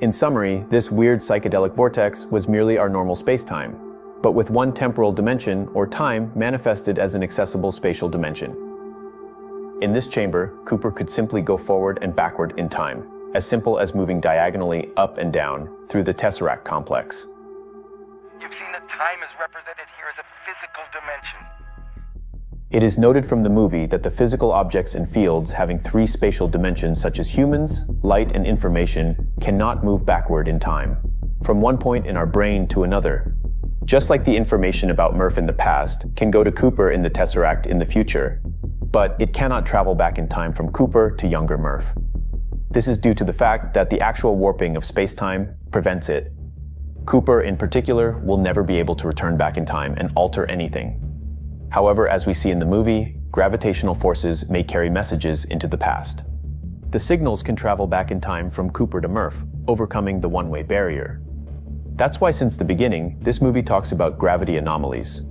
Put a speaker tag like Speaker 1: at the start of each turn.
Speaker 1: In summary, this weird psychedelic vortex was merely our normal spacetime, but with one temporal dimension, or time, manifested as an accessible spatial dimension. In this chamber, Cooper could simply go forward and backward in time, as simple as moving diagonally up and down through the Tesseract complex.
Speaker 2: You've seen that time is represented here as a physical dimension.
Speaker 1: It is noted from the movie that the physical objects and fields having three spatial dimensions such as humans, light, and information cannot move backward in time, from one point in our brane to another. Just like the information about Murph in the past can go to Cooper in the Tesseract in the future, but it cannot travel back in time from Cooper to younger Murph. This is due to the fact that the actual warping of spacetime prevents it. Cooper, in particular, will never be able to return back in time and alter anything. However, as we see in the movie, gravitational forces may carry messages into the past. The signals can travel back in time from Cooper to Murph, overcoming the one-way barrier. That's why since the beginning, this movie talks about gravity anomalies,